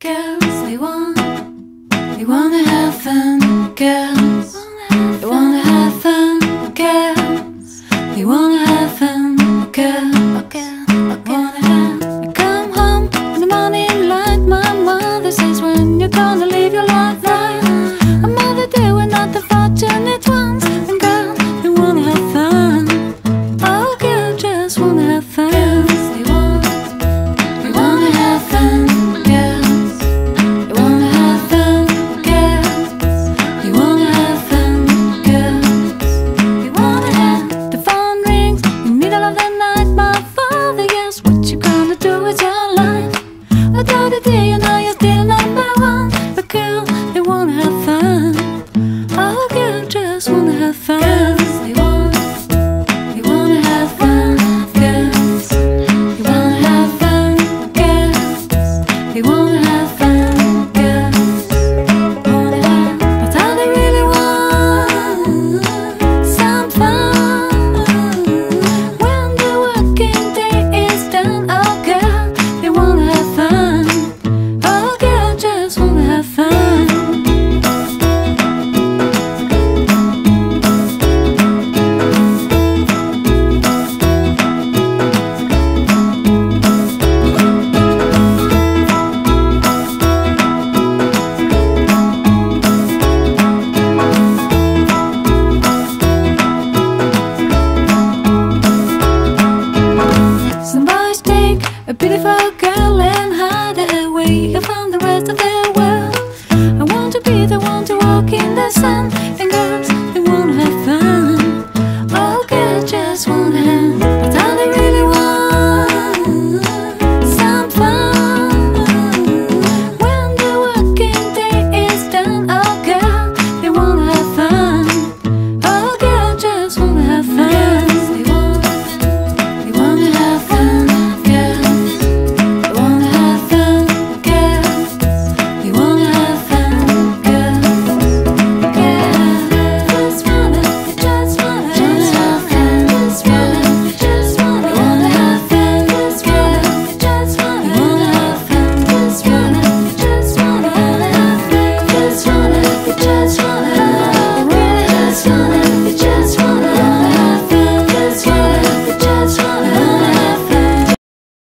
Girls, they want, they wanna have fun. Girls, they wanna have fun. Girls, they wanna have fun. Girls, girls. now you're A beautiful girl and hide away from the rest of the world. I want to be the one to walk in the sun and girls